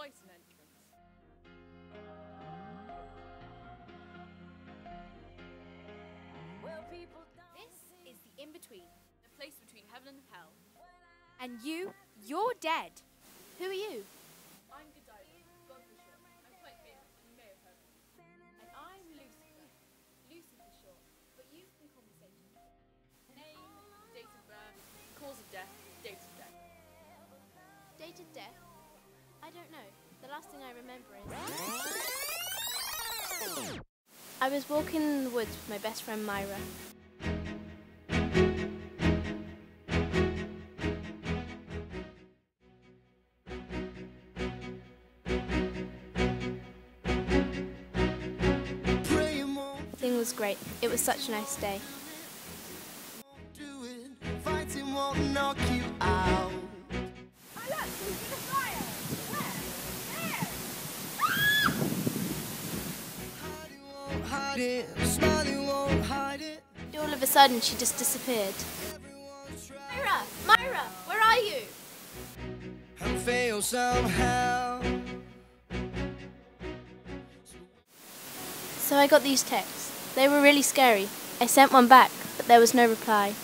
quite an entrance. This is the in between. The place between heaven and hell. And you, you're dead. Who are you? I'm Godiva, God for short. I'm quite famous, you may have heard me. And I'm Lucifer. Lucy for short, but used in conversation. Name, date of birth, cause of death, date of death. Date of death? I don't know. The last thing I remember is. I was walking in the woods with my best friend Myra. Thing was great. It was such a nice day. All of a sudden, she just disappeared. Myra! Myra! Where are you? fail somehow. So I got these texts. They were really scary. I sent one back, but there was no reply.